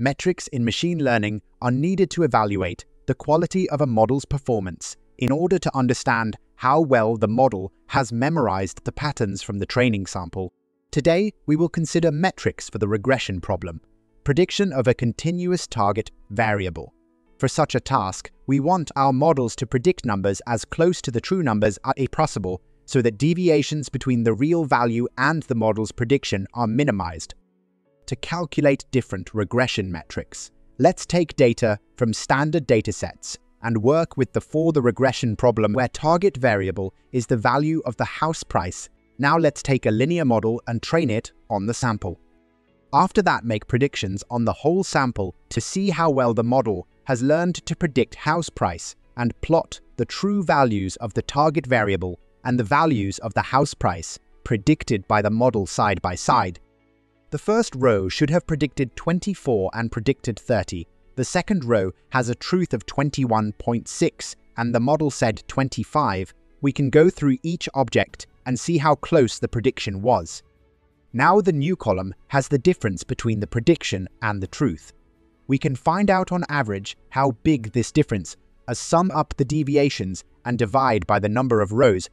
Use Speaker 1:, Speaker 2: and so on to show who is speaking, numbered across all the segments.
Speaker 1: metrics in machine learning are needed to evaluate the quality of a model's performance in order to understand how well the model has memorized the patterns from the training sample. Today, we will consider metrics for the regression problem, prediction of a continuous target variable. For such a task, we want our models to predict numbers as close to the true numbers as possible so that deviations between the real value and the model's prediction are minimized. To calculate different regression metrics, let's take data from standard datasets and work with the for the regression problem where target variable is the value of the house price. Now let's take a linear model and train it on the sample. After that, make predictions on the whole sample to see how well the model has learned to predict house price and plot the true values of the target variable and the values of the house price predicted by the model side by side. The first row should have predicted 24 and predicted 30, the second row has a truth of 21.6 and the model said 25, we can go through each object and see how close the prediction was. Now the new column has the difference between the prediction and the truth. We can find out on average how big this difference as sum up the deviations and divide by the number of rows.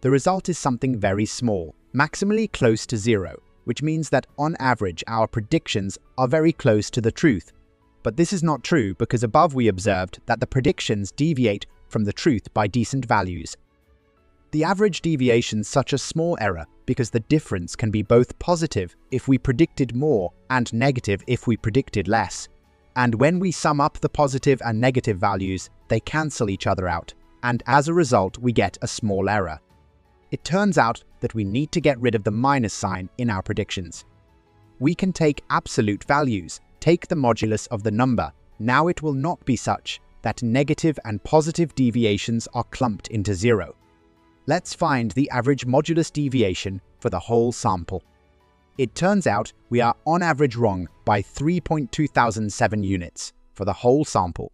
Speaker 1: The result is something very small, maximally close to zero, which means that on average our predictions are very close to the truth but this is not true because above we observed that the predictions deviate from the truth by decent values. The average deviation is such a small error because the difference can be both positive if we predicted more and negative if we predicted less. And when we sum up the positive and negative values, they cancel each other out, and as a result we get a small error. It turns out that we need to get rid of the minus sign in our predictions. We can take absolute values take the modulus of the number. Now it will not be such that negative and positive deviations are clumped into zero. Let's find the average modulus deviation for the whole sample. It turns out we are on average wrong by 3.2007 units for the whole sample.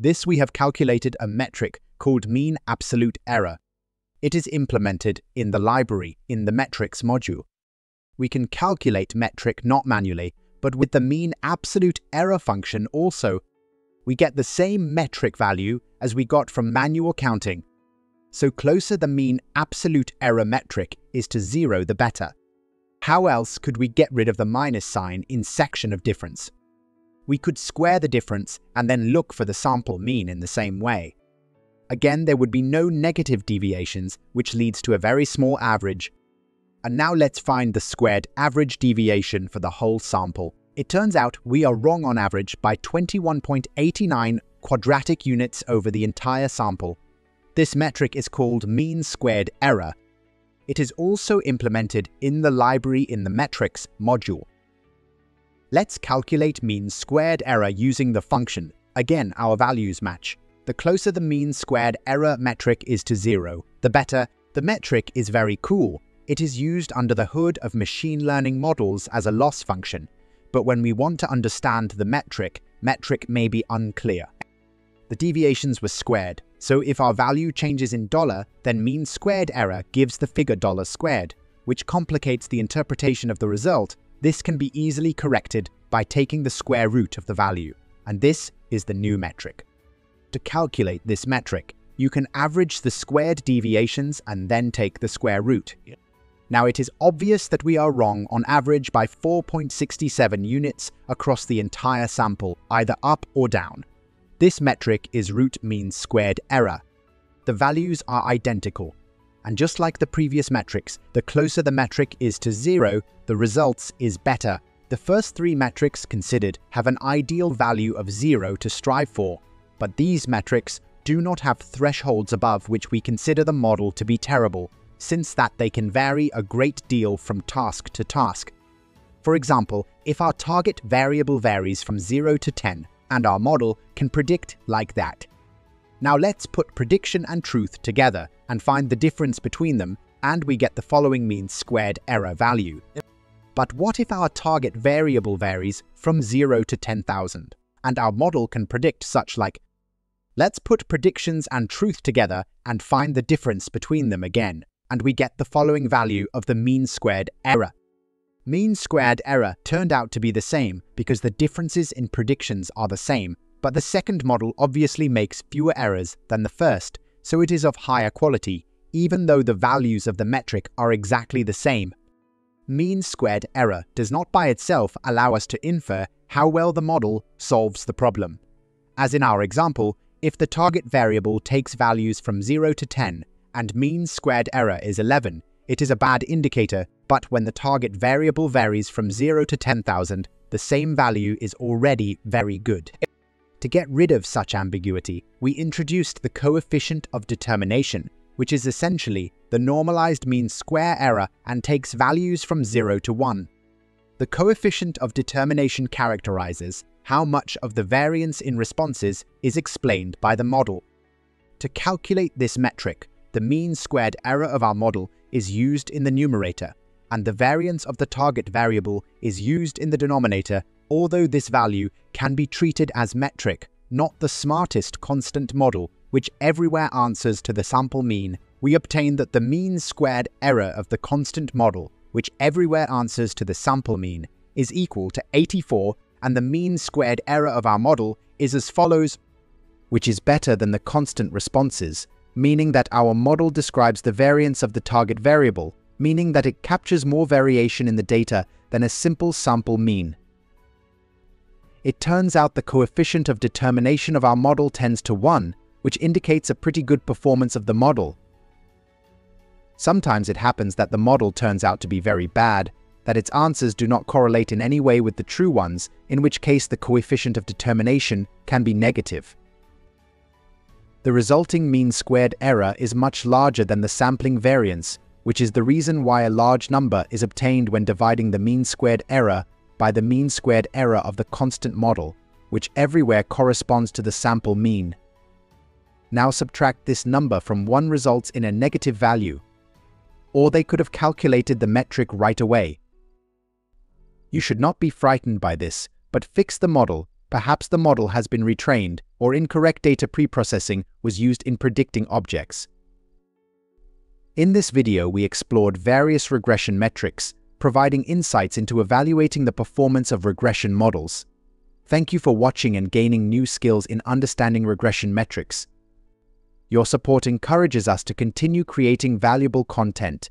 Speaker 1: This we have calculated a metric called mean absolute error. It is implemented in the library in the metrics module. We can calculate metric not manually but with the mean absolute error function also, we get the same metric value as we got from manual counting. So closer the mean absolute error metric is to zero, the better. How else could we get rid of the minus sign in section of difference? We could square the difference and then look for the sample mean in the same way. Again, there would be no negative deviations, which leads to a very small average and now let's find the squared average deviation for the whole sample. It turns out we are wrong on average by 21.89 quadratic units over the entire sample. This metric is called mean squared error. It is also implemented in the library in the metrics module. Let's calculate mean squared error using the function. Again, our values match. The closer the mean squared error metric is to zero, the better. The metric is very cool it is used under the hood of machine learning models as a loss function, but when we want to understand the metric, metric may be unclear. The deviations were squared, so if our value changes in dollar, then mean squared error gives the figure dollar squared, which complicates the interpretation of the result. This can be easily corrected by taking the square root of the value, and this is the new metric. To calculate this metric, you can average the squared deviations and then take the square root. Now it is obvious that we are wrong on average by 4.67 units across the entire sample, either up or down. This metric is root mean squared error. The values are identical, and just like the previous metrics, the closer the metric is to zero, the results is better. The first three metrics considered have an ideal value of zero to strive for, but these metrics do not have thresholds above which we consider the model to be terrible since that they can vary a great deal from task to task. For example, if our target variable varies from 0 to 10, and our model can predict like that. Now let's put prediction and truth together and find the difference between them, and we get the following mean squared error value. But what if our target variable varies from 0 to 10,000, and our model can predict such like Let's put predictions and truth together and find the difference between them again and we get the following value of the mean squared error. Mean squared error turned out to be the same because the differences in predictions are the same, but the second model obviously makes fewer errors than the first, so it is of higher quality, even though the values of the metric are exactly the same. Mean squared error does not by itself allow us to infer how well the model solves the problem. As in our example, if the target variable takes values from 0 to 10 and mean squared error is 11, it is a bad indicator, but when the target variable varies from 0 to 10,000, the same value is already very good. To get rid of such ambiguity, we introduced the coefficient of determination, which is essentially the normalized mean square error and takes values from 0 to 1. The coefficient of determination characterizes how much of the variance in responses is explained by the model. To calculate this metric, the mean squared error of our model is used in the numerator, and the variance of the target variable is used in the denominator, although this value can be treated as metric, not the smartest constant model, which everywhere answers to the sample mean, we obtain that the mean squared error of the constant model, which everywhere answers to the sample mean, is equal to 84 and the mean squared error of our model is as follows, which is better than the constant responses, meaning that our model describes the variance of the target variable, meaning that it captures more variation in the data than a simple sample mean. It turns out the coefficient of determination of our model tends to 1, which indicates a pretty good performance of the model. Sometimes it happens that the model turns out to be very bad, that its answers do not correlate in any way with the true ones, in which case the coefficient of determination can be negative. The resulting mean squared error is much larger than the sampling variance, which is the reason why a large number is obtained when dividing the mean squared error by the mean squared error of the constant model, which everywhere corresponds to the sample mean. Now subtract this number from 1 results in a negative value, or they could have calculated the metric right away, you should not be frightened by this, but fix the model. Perhaps the model has been retrained, or incorrect data preprocessing was used in predicting objects. In this video, we explored various regression metrics, providing insights into evaluating the performance of regression models. Thank you for watching and gaining new skills in understanding regression metrics. Your support encourages us to continue creating valuable content